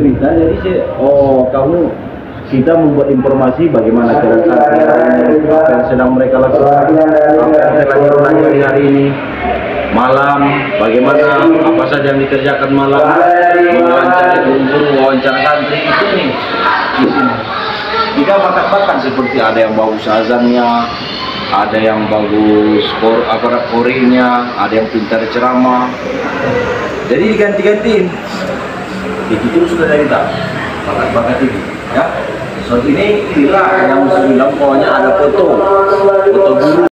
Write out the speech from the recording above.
berita jadi saya oh kamu kita membuat informasi bagaimana keadaan hari apa sedang mereka lakukan, apa yang telah dilakukan hari ini, malam, bagaimana apa saja yang dikerjakan malam, mewawancari guru, wawancara santri itu nih di sini. Tidak bakat-bakat seperti ada yang bagus azannya, ada yang bagus kor aparat korinya, ada yang pintar ceramah. Jadi diganti-gantiin. Itu sudah kita bakat-bakat ini, ya. So ini inilah yang bilang pokoknya ada foto,